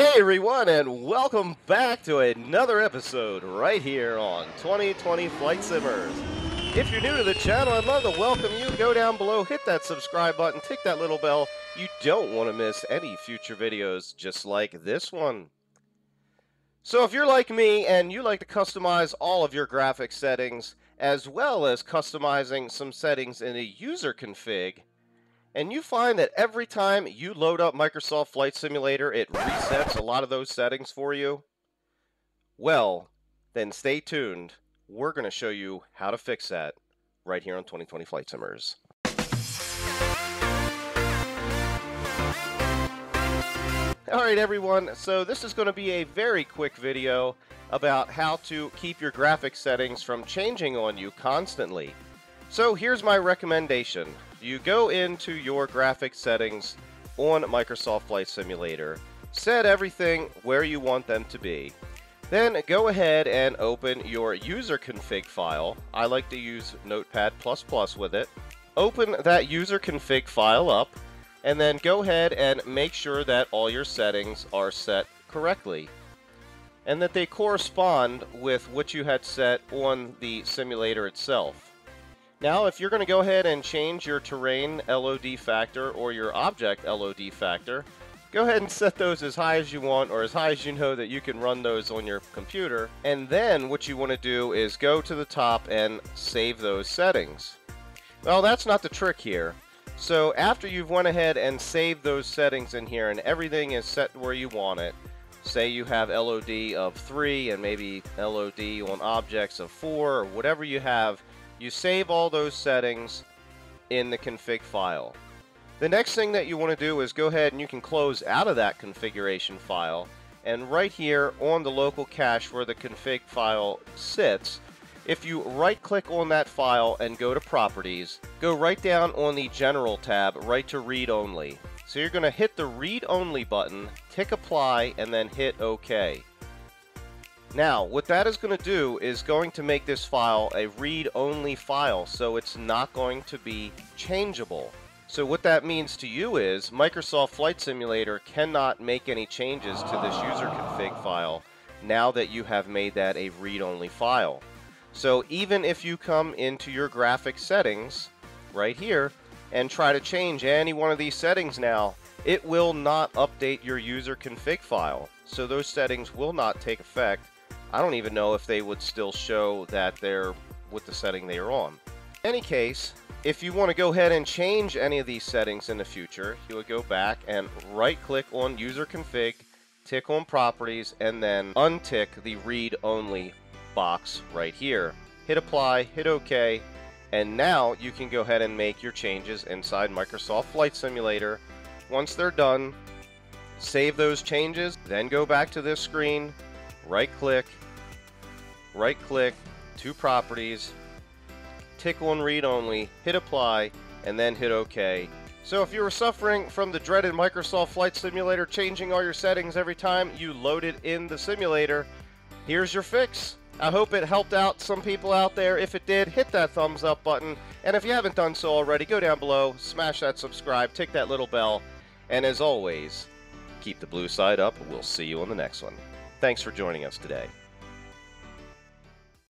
Hey everyone, and welcome back to another episode right here on 2020 Flight Simmers. If you're new to the channel, I'd love to welcome you. Go down below, hit that subscribe button, tick that little bell. You don't want to miss any future videos just like this one. So if you're like me and you like to customize all of your graphic settings, as well as customizing some settings in a user config, and you find that every time you load up Microsoft Flight Simulator, it resets a lot of those settings for you, well, then stay tuned. We're going to show you how to fix that right here on 2020 Flight Simmers. Alright everyone, so this is going to be a very quick video about how to keep your graphic settings from changing on you constantly. So here's my recommendation. You go into your graphic settings on Microsoft Flight Simulator, set everything where you want them to be. Then go ahead and open your user config file. I like to use Notepad++ with it. Open that user config file up and then go ahead and make sure that all your settings are set correctly and that they correspond with what you had set on the simulator itself. Now, if you're going to go ahead and change your terrain LOD factor or your object LOD factor, go ahead and set those as high as you want or as high as you know that you can run those on your computer. And then what you want to do is go to the top and save those settings. Well, that's not the trick here. So after you've went ahead and saved those settings in here and everything is set where you want it, say you have LOD of 3 and maybe LOD on objects of 4 or whatever you have, you save all those settings in the config file. The next thing that you want to do is go ahead and you can close out of that configuration file and right here on the local cache where the config file sits, if you right click on that file and go to properties, go right down on the general tab right to read only. So you're going to hit the read only button, tick apply, and then hit OK. Now, what that is going to do is going to make this file a read-only file, so it's not going to be changeable. So what that means to you is Microsoft Flight Simulator cannot make any changes to this user config file now that you have made that a read-only file. So even if you come into your graphic settings right here and try to change any one of these settings now, it will not update your user config file. So those settings will not take effect I don't even know if they would still show that they're with the setting they are on. In any case, if you want to go ahead and change any of these settings in the future, you would go back and right click on user config, tick on properties, and then untick the read only box right here. Hit apply, hit OK, and now you can go ahead and make your changes inside Microsoft Flight Simulator. Once they're done, save those changes, then go back to this screen, right click, right click, to properties, tick on read only, hit apply, and then hit OK. So if you were suffering from the dreaded Microsoft Flight Simulator changing all your settings every time you loaded in the simulator, here's your fix. I hope it helped out some people out there. If it did, hit that thumbs up button. And if you haven't done so already, go down below, smash that subscribe, tick that little bell. And as always, keep the blue side up. We'll see you on the next one. Thanks for joining us today.